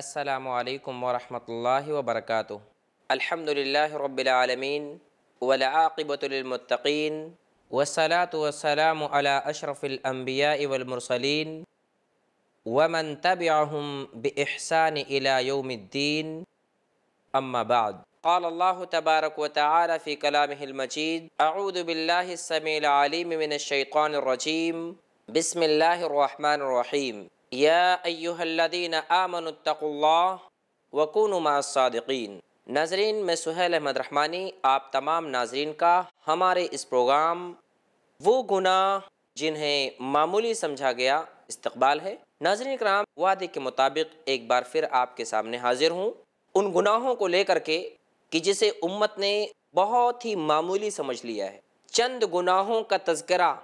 السلام عليكم ورحمة الله وبركاته. الحمد لله رب العالمين والعاقبة للمتقين والصلاة والسلام على أشرف الأنبياء والمرسلين ومن تبعهم بإحسان إلى يوم الدين. أما بعد قال الله تبارك وتعالى في كلامه المجيد أعوذ بالله السميع العليم من الشيطان الرجيم. بسم الله الرحمن الرحيم. یا ایہا الذین آمنوا اتقوا اللہ وکونوا مع الصادقین ناظرین، میں سہیل احمد رحمانی، آپ تمام ناظرین کا ہمارے اس پروگرام وہ گناہ جنہیں معمولی سمجھا گیا استقبال ہے۔ ناظرین کرام، وعدے کے مطابق ایک بار پھر آپ کے سامنے حاضر ہوں۔ ان گناہوں کو لے کر کے کہ جسے امت نے بہت ہی معمولی سمجھ لیا ہے۔ چند گناہوں کا تذکرہ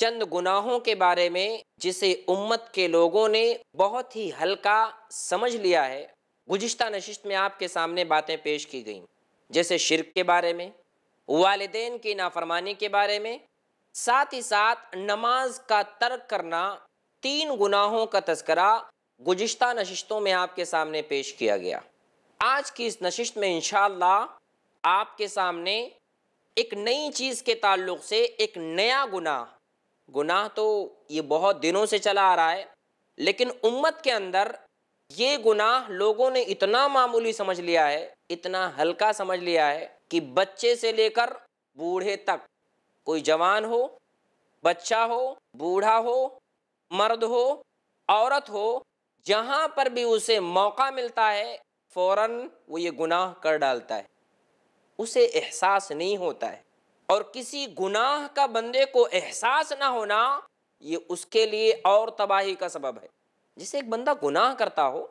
چند گناہوں کے بارے میں جسے امت کے لوگوں نے بہت ہی ہلکا سمجھ لیا ہے، گزشتہ نشست میں آپ کے سامنے باتیں پیش کی گئیں۔ جیسے شرک کے بارے میں، والدین کی نافرمانی کے بارے میں، ساتھ ہی ساتھ نماز کا ترک کرنا، تین گناہوں کا تذکرہ گزشتہ نشستوں میں آپ کے سامنے پیش کیا گیا۔ آج کی اس نشست میں انشاءاللہ آپ کے سامنے ایک نئی چیز کے تعلق سے ایک نیا گناہ گناہ تو یہ بہت دنوں سے چلا آ رہا ہے، لیکن امت کے اندر یہ گناہ لوگوں نے اتنا معمولی سمجھ لیا ہے، اتنا ہلکا سمجھ لیا ہے کہ بچے سے لے کر بوڑھے تک، کوئی جوان ہو، بچہ ہو، بوڑھا ہو، مرد ہو، عورت ہو، جہاں پر بھی اسے موقع ملتا ہے، فوراً وہ یہ گناہ کر ڈالتا ہے۔ اسے احساس نہیں ہوتا ہے۔ اور کسی گناہ کا بندے کو احساس نہ ہونا، یہ اس کے لیے اور تباہی کا سبب ہے۔ جسے ایک بندہ گناہ کرتا ہو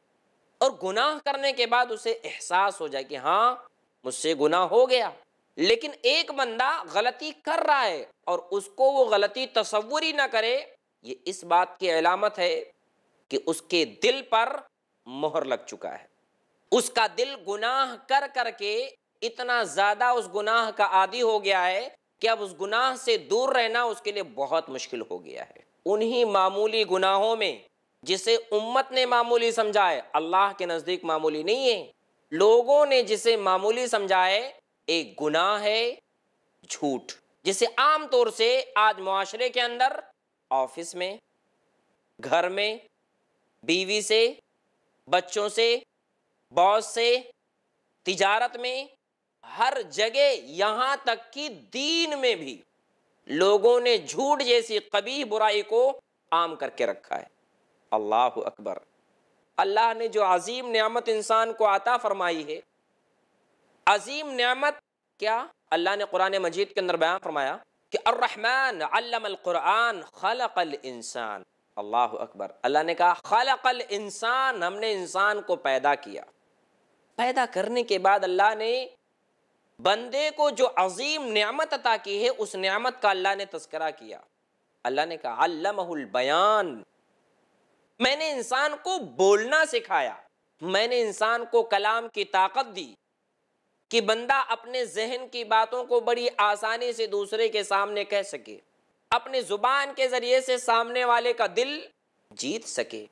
اور گناہ کرنے کے بعد اسے احساس ہو جائے کہ ہاں مجھ سے گناہ ہو گیا۔ لیکن ایک بندہ غلطی کر رہا ہے اور اس کو وہ غلطی تصور ہی نہ کرے، یہ اس بات کی علامت ہے کہ اس کے دل پر مہر لگ چکا ہے۔ اس کا دل گناہ کر کر کے اتنا زیادہ اس گناہ کا عادی ہو گیا ہے کہ اب اس گناہ سے دور رہنا اس کے لیے بہت مشکل ہو گیا ہے۔ انہی معمولی گناہوں میں جسے امت نے معمولی سمجھا ہے، اللہ کے نزدیک معمولی نہیں ہے۔ لوگوں نے جسے معمولی سمجھا ہے، ایک گناہ ہے، جھوٹ۔ جسے عام طور سے آج معاشرے کے اندر، آفس میں، گھر میں، بیوی سے، بچوں سے، باس سے، تجارت میں ہر جگہ یہاں تک کہ دین میں بھی لوگوں نے جھوٹ جیسی قبی برائی کو عام کر کے رکھا ہے۔ اللہ اکبر۔ اللہ نے جو عظیم نعمت انسان کو عطا فرمائی ہے، عظیم نعمت کیا؟ اللہ نے قرآن مجید کے اندر بیان فرمایا کہ الرحمن علم القرآن خلق الانسان۔ اللہ اکبر۔ اللہ نے کہا، خلق الانسان، ہم نے انسان کو پیدا کیا۔ پیدا کرنے کے بعد اللہ نے بندے کو جو عظیم نعمت عطا کی ہے، اس نعمت کا اللہ نے تذکرہ کیا۔ اللہ نے کہا، علمہ البیان میں نے انسان کو بولنا سکھایا۔ میں نے انسان کو کلام کی طاقت دی کہ بندہ اپنے ذہن کی باتوں کو بڑی آسانی سے دوسرے کے سامنے کہہ سکے۔ اپنے زبان کے ذریعے سے سامنے والے کا دل جیت سکے۔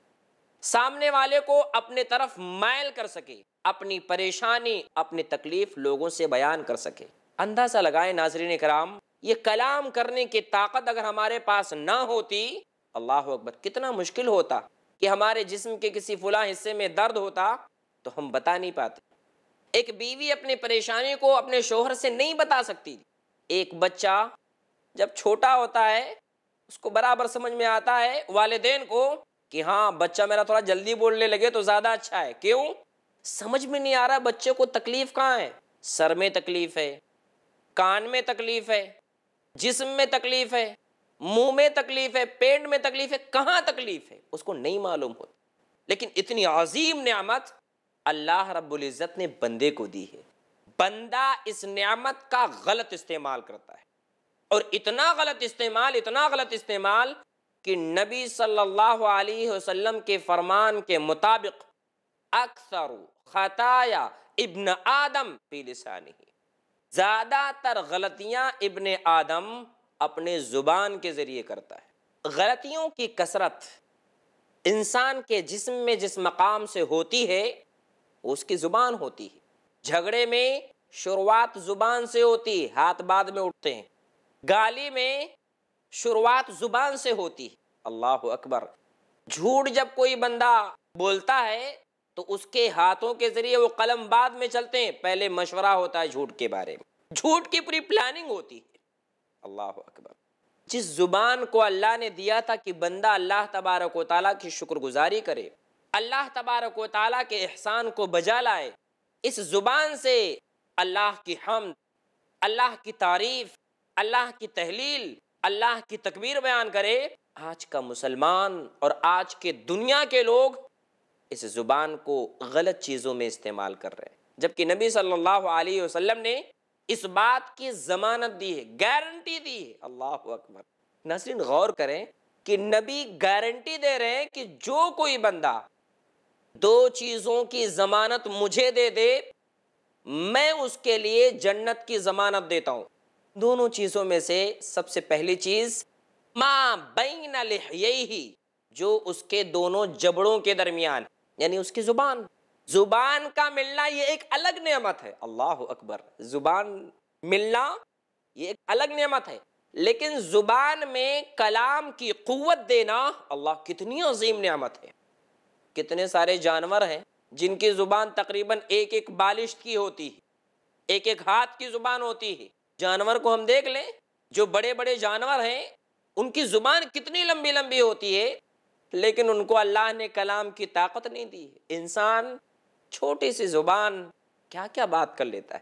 سامنے والے کو اپنے طرف مائل کر سکے۔ اپنی پریشانی، اپنی تکلیف لوگوں سے بیان کر سکے۔ اندازہ لگائے ناظرین کرام، یہ کلام کرنے کی طاقت اگر ہمارے پاس نہ ہوتی، اللہ اکبر، کتنا مشکل ہوتا کہ ہمارے جسم کے کسی فلاں حصے میں درد ہوتا تو ہم بتا نہیں پاتے۔ ایک بیوی اپنی پریشانی کو اپنے شوہر سے نہیں بتا سکتی۔ ایک بچہ جب چھوٹا ہوتا ہے، اس کو برابر سمجھ میں آتا ہے والدین کو کہ ہاں بچہ میرا تھوڑا جلدی بولنے لگے تو زیادہ اچھا ہے۔ کیوں؟ سمجھ میں نہیں آ رہا بچے کو تکلیف کہاں ہے؟ سر میں تکلیف ہے، کان میں تکلیف ہے، جسم میں تکلیف ہے، منہ میں تکلیف ہے، پیٹ میں تکلیف ہے، کہاں تکلیف ہے؟ اس کو نہیں معلوم ہوتا۔ لیکن اتنی عظیم نعمت اللہ رب العزت نے بندے کو دی ہے۔ بندہ اس نعمت کا غلط استعمال کرتا ہے۔ اور اتنا غلط استعمال، اتنا غلط استعمال کہ نبی صلی اللہ علیہ وسلم کے فرمان کے مطابق اکثر خطایا ابن آدم فی لسانی زیادہ تر غلطیاں ابن آدم اپنے زبان کے ذریعے کرتا ہے۔ غلطیوں کی کثرت انسان کے جسم میں جس مقام سے ہوتی ہے، اس کی زبان ہوتی ہے۔ جھگڑے میں شروعات زبان سے ہوتی ہے ہاتھ بعد میں اٹھتے ہیں۔ گالی میں شروعات زبان سے ہوتی۔ ہے اللہ اکبر۔ جھوٹ جب کوئی بندہ بولتا ہے تو اس کے ہاتھوں کے ذریعے وہ قلم بعد میں چلتے ہیں۔ پہلے مشورہ ہوتا ہے جھوٹ کے بارے میں۔ جھوٹ کی پوری پلاننگ ہوتی ہے۔ اللہ اکبر۔ جس زبان کو اللہ نے دیا تھا کہ بندہ اللہ تبارک و تعالیٰ کی شکر گزاری کرے، اللہ تبارک و تعالیٰ کے احسان کو بجا لائے، اس زبان سے اللہ کی حمد، اللہ کی تعریف، اللہ کی تحلیل، اللہ کی تکبیر بیان کرے۔ آج کا مسلمان اور آج کے دنیا کے لوگ اس زبان کو غلط چیزوں میں استعمال کر رہے ہیں۔ جبکہ نبی صلی اللہ علیہ وسلم نے اس بات کی ضمانت دی ہے گارنٹی دی ہے۔ اللہ اکبر۔ نسرین غور کریں کہ نبی گارنٹی دے رہے ہیں کہ جو کوئی بندہ دو چیزوں کی ضمانت مجھے دے دے، میں اس کے لیے جنت کی ضمانت دیتا ہوں۔ دونوں چیزوں میں سے سب سے پہلی چیز ماں بین لحیہی جو اس کے دونوں جبڑوں کے درمیان۔ یعنی اس کی زبان۔ زبان کا ملنا یہ ایک الگ نعمت ہے۔ اللہ اکبر۔ زبان ملنا یہ ایک الگ نعمت ہے۔ لیکن زبان میں کلام کی قوت دینا اللہ کتنی عظیم نعمت ہے۔ کتنے سارے جانور ہیں جن کی زبان تقریباً ایک ایک بالشت کی ہوتی ہے۔ ایک ایک ہاتھ کی زبان ہوتی ہے۔ جانور کو ہم دیکھ لیں، جو بڑے بڑے جانور ہیں، ان کی زبان کتنی لمبی لمبی ہوتی ہے۔ لیکن ان کو اللہ نے کلام کی طاقت نہیں دی۔ انسان چھوٹی سی زبان کیا کیا بات کر لیتا ہے۔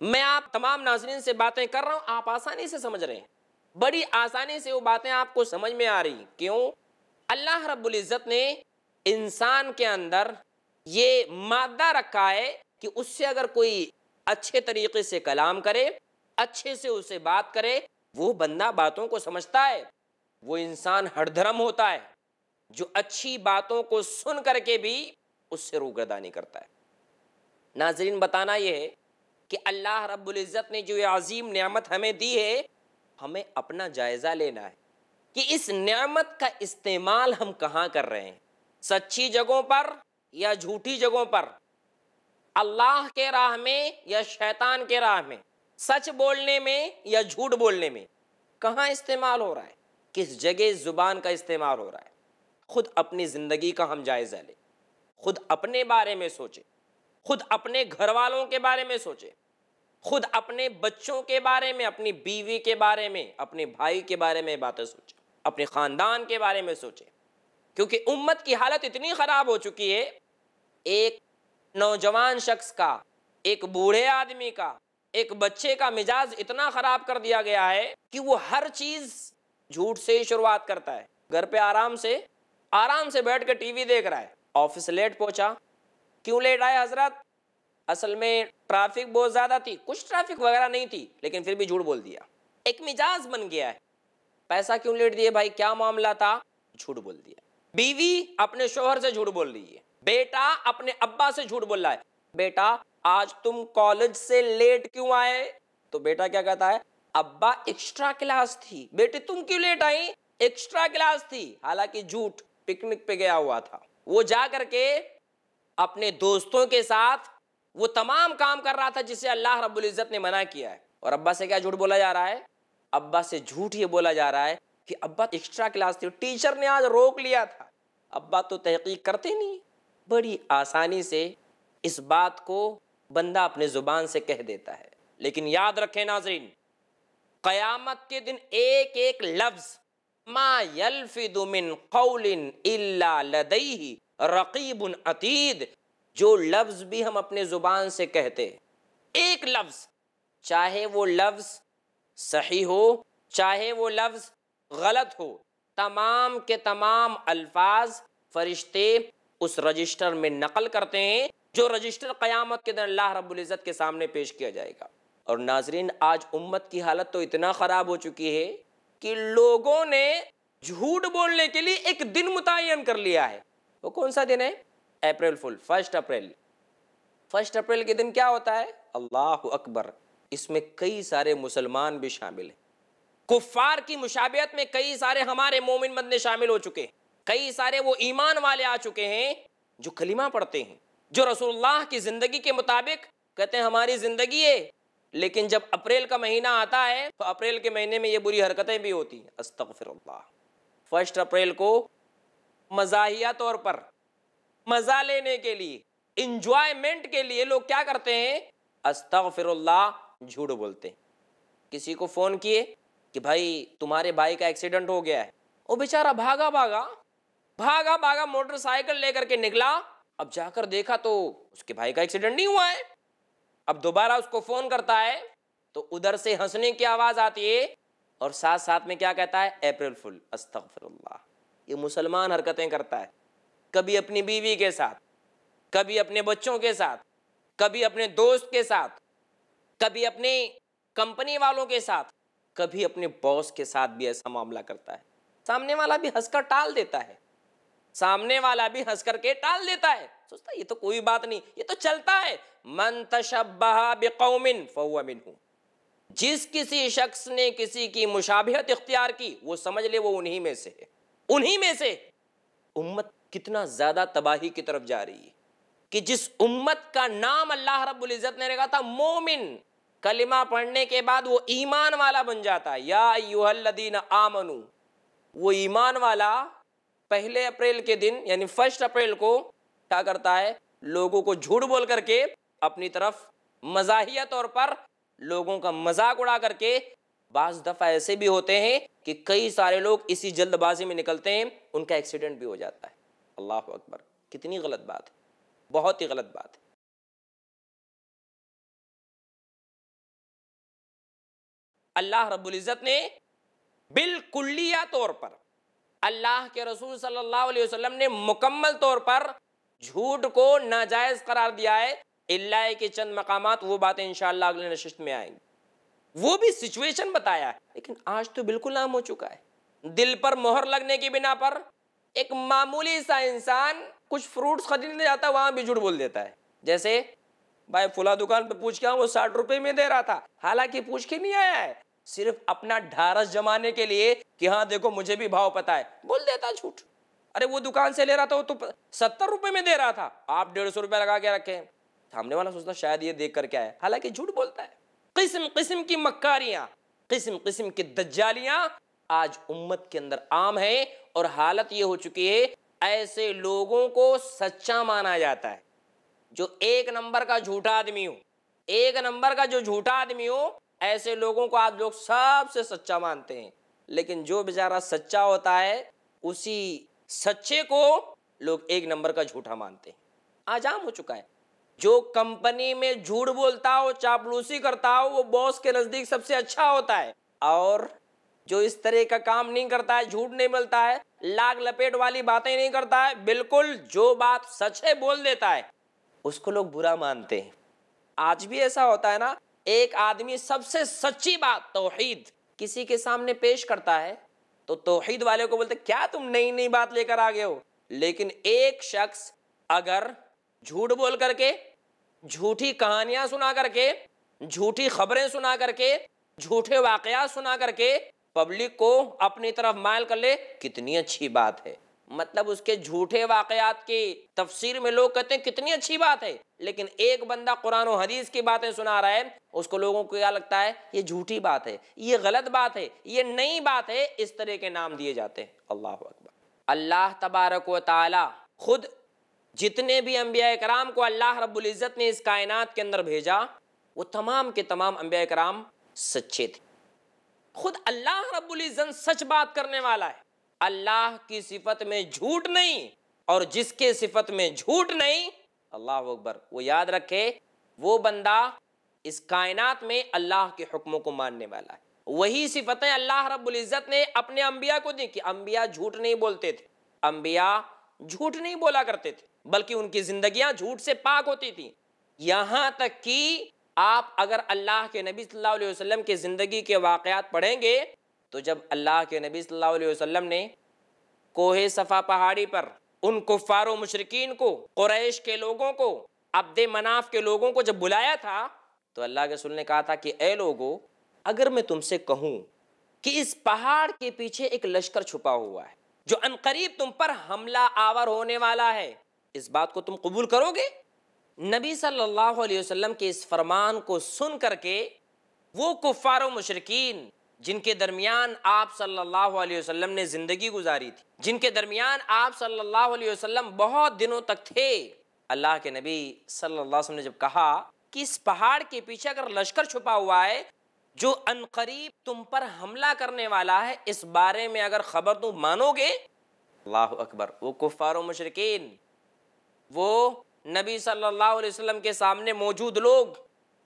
میں آپ تمام ناظرین سے باتیں کر رہا ہوں، آپ آسانی سے سمجھ رہے ہیں۔ بڑی آسانی سے وہ باتیں آپ کو سمجھ میں آ رہی کیوں؟ اللہ رب العزت نے انسان کے اندر یہ مادہ رکھا ہے کہ اس سے اگر کوئی اچھے طریقے سے کلام کرے، اچھے سے اسے بات کرے، وہ بندہ باتوں کو سمجھتا ہے۔ وہ انسان ہر دھرم ہوتا ہے، جو اچھی باتوں کو سن کر کے بھی اس سے روگردانی کرتا ہے۔ ناظرین، بتانا یہ ہے کہ اللہ رب العزت نے جو یہ عظیم نعمت ہمیں دی ہے، ہمیں اپنا جائزہ لینا ہے کہ اس نعمت کا استعمال ہم کہاں کر رہے ہیں؟ سچی جگہوں پر یا جھوٹی جگہوں پر؟ اللہ کے راہ میں یا شیطان کے راہ میں؟ سچ بولنے میں یا جھوٹ بولنے میں؟ کہاں استعمال ہو رہا ہے؟ کس جگہ زبان کا استعمال ہو رہا ہے؟ خود اپنی زندگی کا ہم جائزہ لیں۔ خود اپنے بارے میں سوچے خود اپنے گھر والوں کے بارے میں سوچے خود اپنے بچوں کے بارے میں، اپنی بیوی کے بارے میں، اپنے بھائی کے بارے میں باتیں سوچے اپنے خاندان کے بارے میں سوچے کیونکہ امت کی حالت اتنی خراب ہو چکی ہے۔ ایک نوجوان شخص کا، ایک بوڑھے آدمی کا، ایک بچے کا مزاج اتنا خراب کر دیا گیا ہے کہ وہ ہر چیز جھوٹ سے ہی شروعات کرتا ہے۔ گھر پہ آرام سے آرام سے بیٹھ کے ٹی وی دیکھ رہا ہے۔ آفس لیٹ پہنچا۔ کیوں لیٹ آئے حضرت اصل میں ٹرافک بہت زیادہ تھی۔ کچھ ٹرافک وغیرہ نہیں تھی، لیکن پھر بھی جھوٹ بول دیا۔ ایک مزاج بن گیا ہے۔ پیسہ کیوں لیٹ دیے بھائی؟ کیا معاملہ تھا؟ جھوٹ بول دیا۔ بیوی اپنے شوہر سے جھوٹ بول رہی ہے۔ بیٹا اپنے ابا سے جھوٹ بول رہا ہے۔ بیٹا، آج تم کالج سے لیٹ کیوں آئے؟ تو بیٹا کیا کہتا ہے؟ ابا ایکسٹرا کلاس تھی۔ بیٹے، تم کیوں لیٹ آئی ایکسٹرا کلاس تھی۔ حالانکہ جھوٹ پکنک پہ گیا ہوا تھا۔ وہ جا کر کے اپنے دوستوں کے ساتھ وہ تمام کام کر رہا تھا جسے اللہ رب العزت نے منع کیا ہے۔ اور ابا سے کیا جھوٹ بولا جا رہا ہے؟ ابا سے جھوٹ یہ بولا جا رہا ہے کہ ابا ایکسٹرا کلاس تھی ٹیچر نے آج روک لیا تھا۔ ابا تو تحقیق کرتے نہیں بڑی آسانی سے اس بات کو بندہ اپنے زبان سے کہہ دیتا ہے۔ لیکن یاد رکھیں ناظرین قیامت کے دن ایک ایک لفظ ما یلفظ من قول الا لدیہ رقیب عتید، جو لفظ بھی ہم اپنے زبان سے کہتے ایک لفظ، چاہے وہ لفظ صحیح ہو، چاہے وہ لفظ غلط ہو، تمام کے تمام الفاظ فرشتے اس رجسٹر میں نقل کرتے ہیں، جو رجسٹر قیامت کے دن اللہ رب العزت کے سامنے پیش کیا جائے گا۔ اور ناظرین، آج امت کی حالت تو اتنا خراب ہو چکی ہے کہ لوگوں نے جھوٹ بولنے کے لیے ایک دن متعین کر لیا ہے۔ وہ کون سا دن ہے؟ April fool, first April. First April کے دن کیا ہوتا ہے؟ اللہ اکبر، اس میں کئی سارے مسلمان بھی شامل ہیں۔ کفار کی مشابہت میں کئی سارے ہمارے مومن بندے شامل ہو چکے ہیں۔ کئی سارے وہ ایمان والے آ چکے ہیں جو کلمہ پڑھتے ہیں، جو رسول اللہ کی زندگی کے مطابق کہتے ہیں، ہماری زندگی ہے۔ لیکن جب اپریل کا مہینہ آتا ہے تو اپریل کے مہینے میں یہ بری حرکتیں بھی ہوتی ہیں۔ استغفر اللہ فرسٹ اپریل کو مزاحیہ طور پر، مزہ لینے کے لیے انجوائمنٹ کے لیے لوگ کیا کرتے ہیں؟ استغفر اللہ جھوٹ بولتے ہیں۔ کسی کو فون کیے کہ بھائی تمہارے بھائی کا ایکسیڈنٹ ہو گیا ہے۔ وہ بیچارہ بھاگا بھاگا بھاگا بھاگا موٹر سائیکل لے کر کے نکلا۔ اب جا کر دیکھا تو اس کے بھائی کا ایکسیڈنٹ نہیں ہوا ہے۔ اب دوبارہ اس کو فون کرتا ہے تو ادھر سے ہنسنے کی آواز آتی ہے اور ساتھ ساتھ میں کیا کہتا ہے؟ اپریل فل استغفر اللہ یہ مسلمان حرکتیں کرتا ہے۔ کبھی اپنی بیوی کے ساتھ، کبھی اپنے بچوں کے ساتھ، کبھی اپنے دوست کے ساتھ، کبھی اپنے کمپنی والوں کے ساتھ، کبھی اپنے باس کے ساتھ بھی ایسا معاملہ کرتا ہے۔ سامنے والا بھی ہنس کر ٹال دیتا ہے۔ سامنے والا بھی ہنس کر کے ٹال دیتا ہے۔ سوچتا یہ تو کوئی بات نہیں، یہ تو چلتا ہے۔ من تشبہ بقوم فہو منہ جس کسی شخص نے کسی کی مشابہت اختیار کی، وہ سمجھ لے، وہ انہی میں سے ہے۔ انہی میں سے۔ امت کتنا زیادہ تباہی کی طرف جا رہی ہے۔ کہ جس امت کا نام اللہ رب العزت نے رکھا تھا، مومن۔ کلمہ پڑھنے کے بعد وہ ایمان والا بن جاتا۔ ہے یا ایوہ الذین آمنو۔ وہ ایمان والا پہلے اپریل کے دن یعنی فرسٹ اپریل کو کیا کرتا ہے۔ لوگوں کو جھوٹ بول کر کے اپنی طرف مزاحیہ طور پر لوگوں کا مذاق اڑا کر کے بعض دفعہ ایسے بھی ہوتے ہیں کہ کئی سارے لوگ اسی جلد بازی میں نکلتے ہیں، ان کا ایکسیڈنٹ بھی ہو جاتا ہے۔ اللہ اکبر، کتنی غلط بات ہے۔ بہت ہی غلط بات ہے۔ اللہ رب العزت نے بالکلیہ طور پر اللہ کے رسول صلی اللہ علیہ وسلم نے مکمل طور پر جھوٹ کو ناجائز قرار دیا ہے۔ اللہ کے چند مقامات وہ باتیں انشاءاللہ اگلے نشست میں آئیں گی۔ وہ بھی سچویشن بتایا ہے۔ لیکن آج تو بالکل عام ہو چکا ہے۔ دل پر مہر لگنے کی بنا پر ایک معمولی سا انسان کچھ فروٹس خریدنے جاتا ہے، وہاں بھی جھوٹ بول دیتا ہے۔ جیسے بھائی فلا دکان پہ پوچھ کے وہ ساٹھ روپے میں دے رہا تھا۔ حالانکہ پوچھ کے نہیں آیا ہے۔ صرف اپنا ڈھارس جمانے کے لیے کہ ہاں دیکھو، مجھے بھی بھاؤ پتا ہے۔ بول دیتا جھوٹ۔ ارے وہ دکان سے لے رہا تھا، وہ تو ستر روپے میں دے رہا تھا۔ آپ ڈیڑھ سو روپے لگا کے رکھے سامنے والا سوچتا شاید یہ دیکھ کر کیا ہے۔ حالانکہ جھوٹ بولتا ہے۔ قسم قسم کی مکاریاں، قسم قسم کی دجالیاں آج امت کے اندر عام ہیں اور حالت یہ ہو چکی ہے، ایسے لوگوں کو سچا مانا جاتا ہے۔ جو ایک نمبر کا جھوٹا آدمی ہو، ایک نمبر کا جو جھوٹا آدمی ہو، ایسے لوگوں کو آپ لوگ سب سے سچا مانتے ہیں۔ لیکن جو بیچارہ سچا ہوتا ہے، اسی سچے کو لوگ ایک نمبر کا جھوٹا مانتے ہیں۔ آج عام ہو چکا ہے۔ جو کمپنی میں جھوٹ بولتا ہو، چاپلوسی کرتا ہو، وہ باس کے نزدیک سب سے اچھا ہوتا ہے۔ اور جو اس طرح کا کام نہیں کرتا ہے، جھوٹ نہیں ملتا ہے لاگ لپیٹ والی باتیں نہیں کرتا ہے، بالکل جو بات سچ ہے بول دیتا ہے، اس کو لوگ برا مانتے ہیں۔ آج بھی ایسا ہوتا ہے نا، ایک آدمی سب سے سچی بات توحید کسی کے سامنے پیش کرتا ہے تو توحید والے کو بولتے، کیا تم نئی نئی بات لے کر آگے ہو؟ لیکن ایک شخص اگر جھوٹ بول کر کے، جھوٹی کہانیاں سنا کر کے، جھوٹی خبریں سنا کر کے، جھوٹے واقعات سنا کر کے پبلک کو اپنی طرف مائل کر لے، کتنی اچھی بات ہے۔ مطلب اس کے جھوٹے واقعات کی تفسیر میں لوگ کہتے ہیں کتنی اچھی بات ہے، لیکن ایک بندہ قرآن و حدیث کی باتیں سنا رہا ہے، اس کو لوگوں کو کیا لگتا ہے؟ یہ جھوٹی بات ہے، یہ غلط بات ہے، یہ نئی بات ہے، اس طرح کے نام دیے جاتے ہیں۔ اللہ اکبر۔ اللہ تبارک و تعالی خود جتنے بھی انبیاء کرام کو اللہ رب العزت نے اس کائنات کے اندر بھیجا، وہ تمام کے تمام انبیاء کرام سچے تھے۔ خود اللہ رب العزت سچ بات کرنے والا ہے۔ اللہ کی صفت میں جھوٹ نہیں اور جس کے صفت میں جھوٹ نہیں، اللہ اکبر، وہ یاد رکھے، وہ بندہ اس کائنات میں اللہ کے حکموں کو ماننے والا ہے۔ وہی صفتیں اللہ رب العزت نے اپنے انبیاء کو دی کہ انبیاء جھوٹ نہیں بولتے تھے۔ انبیاء جھوٹ نہیں بولا کرتے تھے، بلکہ ان کی زندگیاں جھوٹ سے پاک ہوتی تھی یہاں تک کہ آپ اگر اللہ کے نبی صلی اللہ علیہ وسلم کے زندگی کے واقعات پڑھیں گے تو جب اللہ کے نبی صلی اللہ علیہ وسلم نے کوہ صفا پہاڑی پر ان کفار و مشرقین کو، قریش کے لوگوں کو، عبد مناف کے لوگوں کو جب بلایا تھا، تو اللہ کے رسول نے کہا تھا کہ اے لوگو، اگر میں تم سے کہوں کہ اس پہاڑ کے پیچھے ایک لشکر چھپا ہوا ہے، جو انقریب تم پر حملہ آور ہونے والا ہے، اس بات کو تم قبول کرو گے؟ نبی صلی اللہ علیہ وسلم کے اس فرمان کو سن کر کے وہ کفار و مشرقین جن کے درمیان آپ صلی اللہ علیہ وسلم نے زندگی گزاری تھی۔ جن کے درمیان آپ صلی اللہ علیہ وسلم بہت دنوں تک تھے۔ اللہ کے نبی صلی اللہ علیہ وسلم نے جب کہا کہ اس پہاڑ کے پیچھے اگر لشکر چھپا ہوا ہے، جو انقریب تم پر حملہ کرنے والا ہے، اس بارے میں اگر خبر تم مانو گے۔ اللہ اکبر، وہ کفار و مشرقین وہ نبی صلی اللہ علیہ وسلم کے سامنے موجود لوگ۔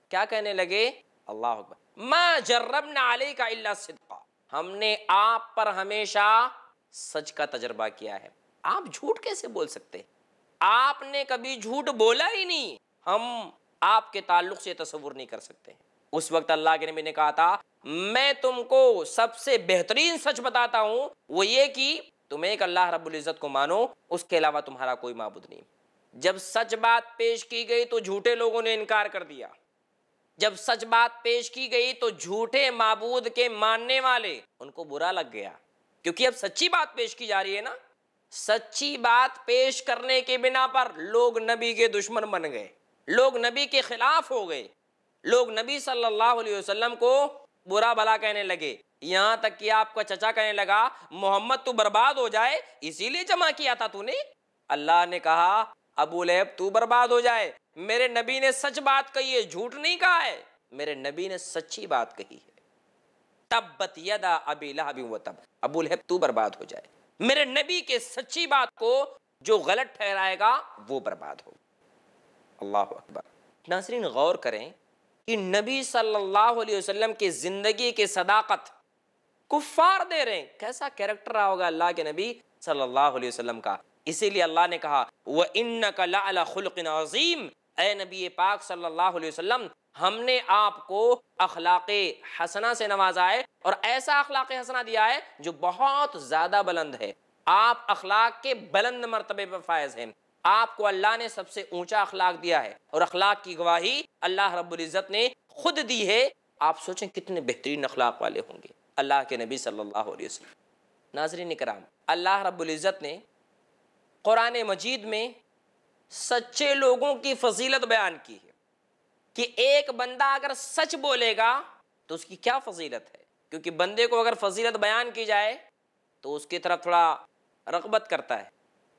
کیا کہنے لگے؟ اللہ اکبر۔ ما جربنا علی کا اللہ صدقہ ہم نے آپ پر ہمیشہ سچ کا تجربہ کیا ہے. آپ جھوٹ کیسے بول سکتے آپ نے کبھی جھوٹ بولا ہی نہیں. ہم آپ کے تعلق سے تصور نہیں کر سکتے اس وقت اللہ کے نبی نے کہا تھا، میں تم کو سب سے بہترین سچ بتاتا ہوں، وہ یہ کہ تم ایک اللہ رب العزت کو مانو، اس کے علاوہ تمہارا کوئی معبود نہیں. جب سچ بات پیش کی گئی تو جھوٹے لوگوں نے انکار کر دیا۔ جب سچ بات پیش کی گئی تو جھوٹے معبود کے ماننے والے ان کو برا لگ گیا۔ کیونکہ اب سچی بات پیش کی جا رہی ہے نا۔ سچی بات پیش کرنے کے بنا پر لوگ نبی کے دشمن بن گئے۔ لوگ نبی کے خلاف ہو گئے۔ لوگ نبی صلی اللہ علیہ وسلم کو برا بلا کہنے لگے۔ یہاں تک کہ آپ کا چچا کہنے لگا، محمد تو برباد ہو جائے، اسی لیے جمع کیا تھا تو نے؟ اللہ نے کہا، ابو لہب تو برباد ہو جائے۔ میرے نبی نے سچ بات کہی ہے، جھوٹ نہیں کہا ہے۔ میرے نبی نے سچی بات کہی ہے۔ تبت یدا ابی لہب و تب۔ ابو لہب تو برباد ہو جائے۔ میرے نبی کے سچی بات کو جو غلط ٹھہرائے گا، وہ برباد ہو۔ اللہ اکبر۔ ناظرین، غور کریں کہ نبی صلی اللہ علیہ وسلم کی زندگی کی صداقت کفار دے رہے ہیں۔ کیسا کیریکٹر رہا ہوگا اللہ کے نبی صلی اللہ علیہ وسلم کا؟ اسی لیے اللہ نے کہا وہ ان کا خلق عظیم اے نبی پاک صلی اللہ علیہ وسلم، ہم نے آپ کو اخلاق حسنہ سے نوازا ہے اور ایسا اخلاق حسنہ دیا ہے جو بہت زیادہ بلند ہے۔ آپ اخلاق کے بلند مرتبے پر فائز ہیں۔ آپ کو اللہ نے سب سے اونچا اخلاق دیا ہے اور اخلاق کی گواہی اللہ رب العزت نے خود دی ہے۔ آپ سوچیں کتنے بہترین اخلاق والے ہوں گے۔ اللہ کے نبی صلی اللہ علیہ وسلم۔ ناظرین اکرام اللہ رب العزت نے قرآن مجید میں سچے لوگوں کی فضیلت بیان کی ہے کہ ایک بندہ اگر سچ بولے گا تو اس کی کیا فضیلت ہے؟ کیونکہ بندے کو اگر فضیلت بیان کی جائے تو اس کی طرف تھوڑا رغبت کرتا ہے،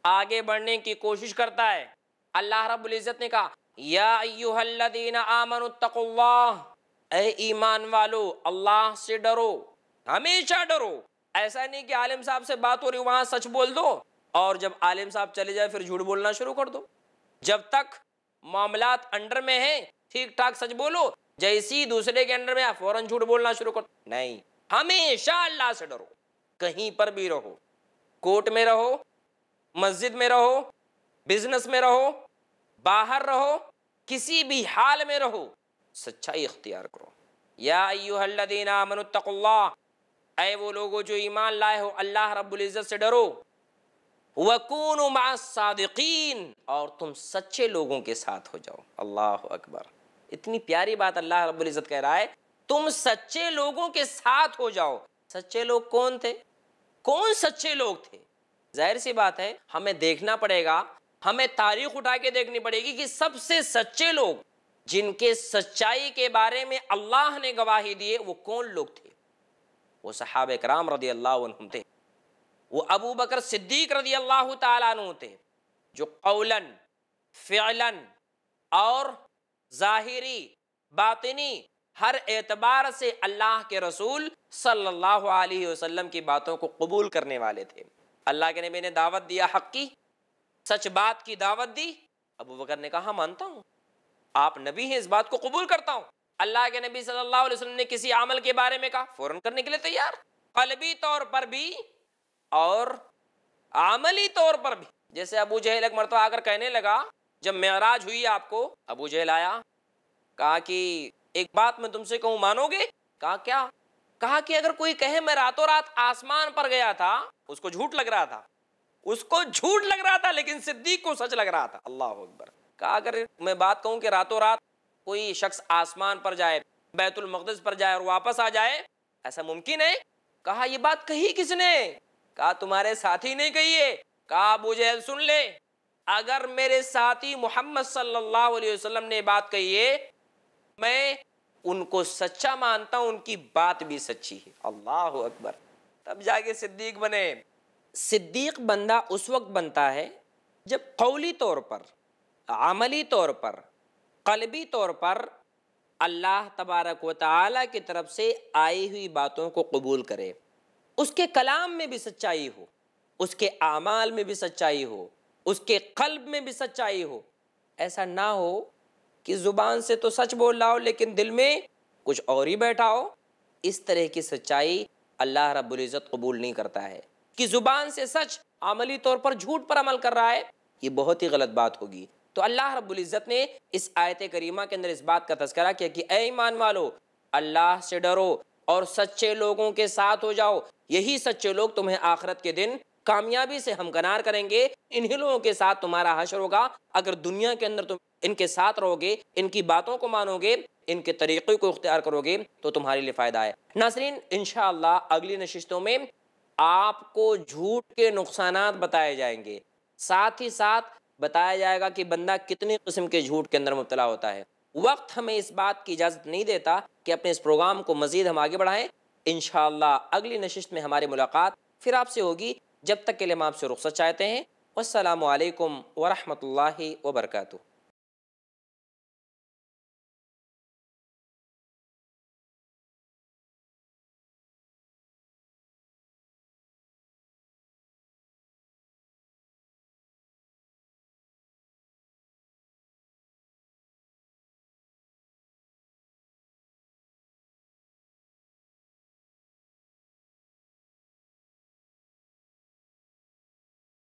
آگے بڑھنے کی کوشش کرتا ہے۔ اللہ رب العزت نے کہا، یا ایوہ الذین آمنوا اتقوا اللہ۔ اے ایمان والو، اللہ سے ڈرو، ہمیشہ ڈرو۔ ایسا نہیں کہ عالم صاحب سے بات ہو رہی وہاں سچ بول دو اور جب عالم صاحب چلے جائے، پھر جھوٹ بولنا شروع کر دو۔ جب تک معاملات انڈر میں ہیں، ٹھیک ٹھاک سچ بولو، جیسی دوسرے کے انڈر میں فوراً جھوٹ بولنا شروع کر دو نہیں، ہمیشہ اللہ سے ڈرو، کہیں پر بھی رہو۔ کوٹ میں رہو، مسجد میں رہو، بزنس میں رہو، باہر رہو، کسی بھی حال میں رہو، سچائی اختیار کرو۔ یا ایوہ الذین آمنوا اتقوا اللہ، اے وہ لوگو جو ایمان لائے ہو، اللہ رب العزت سے ڈرو۔ وَكُونُ مَعَ الصَّادِقِينَ، اور تم سچے لوگوں کے ساتھ ہو جاؤ۔ اللہ اکبر۔ اتنی پیاری بات اللہ رب العزت کہہ رہا ہے، تم سچے لوگوں کے ساتھ ہو جاؤ۔ سچے لوگ کون تھے؟ کون سچے لوگ تھے؟ ظاہر سی بات ہے، ہمیں دیکھنا پڑے گا، ہمیں تاریخ اٹھا کے دیکھنی پڑے گی کہ سب سے سچے لوگ، جن کے سچائی کے بارے میں اللہ نے گواہی دیے وہ کون لوگ تھے؟ وہ صحابہ کرام رضی اللہ عنہ تھے۔ وہ ابو بکر صدیق رضی اللہ تعالیٰ عنہ تھے، جو قولاً فعلاً اور ظاہری، باطنی ہر اعتبار سے اللہ کے رسول صلی اللہ علیہ وسلم کی باتوں کو قبول کرنے والے تھے۔ اللہ کے نبی نے دعوت دیا حق کی، سچ بات کی دعوت دی۔ ابو بکر نے کہا، مانتا ہوں، آپ نبی ہیں، اس بات کو قبول کرتا ہوں۔ اللہ کے نبی صلی اللہ علیہ وسلم نے کسی عمل کے بارے میں کہا، فوراً کرنے کے لیے تیار۔ قلبی طور پر بھی اور عملی طور پر بھی۔ جیسے ابو جہل ایک مرتبہ آ کر کہنے لگا، جب معراج ہوئی آپ کو، ابو جہل آیا، کہا کہ ایک بات میں تم سے کہوں، مانو گے؟ کہا، کیا؟ کہا کہ اگر کوئی کہے میں راتوں رات آسمان پر گیا تھا، اس کو جھوٹ لگ رہا تھا۔ اس کو جھوٹ لگ رہا تھا، لیکن صدیق کو سچ لگ رہا تھا۔ اللہ اکبر۔ کہا، اگر میں بات کہوں کہ راتوں رات کوئی شخص آسمان پر جائے، بیت المقدس پر جائے اور واپس آ جائے، ایسا ممکن ہے؟ کہا، یہ بات کہی کس نے؟ کہا تمہارے ساتھی نہیں کہیے؟ کہا، ابو جہل سن لے۔ اگر میرے ساتھی محمد صلی اللہ علیہ وسلم نے بات کہی ہے، میں ان کو سچا مانتا ہوں، ان کی بات بھی سچی ہے۔ اللہ اکبر۔ تب جا کے صدیق بنے۔ صدیق بندہ اس وقت بنتا ہے جب قولی طور پر، عملی طور پر، قلبی طور پر اللہ تبارک و تعالی کی طرف سے آئی ہوئی باتوں کو قبول کرے۔ اس کے کلام میں بھی سچائی ہو، اس کے اعمال میں بھی سچائی ہو، اس کے قلب میں بھی سچائی ہو۔ ایسا نہ ہو کہ زبان سے تو سچ بول رہا ہو لیکن دل میں کچھ اور ہی بیٹھا ہو اس طرح کی سچائی اللہ رب العزت قبول نہیں کرتا ہے۔ کہ زبان سے سچ عملی طور پر جھوٹ پر عمل کر رہا ہے، یہ بہت ہی غلط بات ہوگی۔ تو اللہ رب العزت نے اس آیت کریمہ کے اندر اس بات کا تذکرہ کیا کہ اے ایمان والو، اللہ سے ڈرو اور سچے لوگوں کے ساتھ ہو جاؤ۔ یہی سچے لوگ تمہیں آخرت کے دن کامیابی سے ہمکنار کریں گے۔ انہی لوگوں کے ساتھ تمہارا حشر ہوگا۔ اگر دنیا کے اندر تم ان کے ساتھ رہو گے، ان کی باتوں کو مانو گے، ان کے طریقے کو اختیار کرو گے، تو تمہارے لیے فائدہ ہے۔ ناظرین، انشاءاللہ اگلی نشستوں میں آپ کو جھوٹ کے نقصانات بتائے جائیں گے۔ ساتھ ہی ساتھ بتایا جائے گا کہ بندہ کتنی قسم کے جھوٹ کے اندر مبتلا ہوتا ہے۔ وقت ہمیں اس بات کی اجازت نہیں دیتا کہ اپنے اس پروگرام کو مزید ہم آگے بڑھائیں۔ انشاءاللہ اگلی نشست میں ہماری ملاقات پھر آپ سے ہوگی۔ جب تک کے لیے ہم آپ سے رخصت چاہتے ہیں۔ السلام علیکم ورحمۃ اللہ وبرکاتہ۔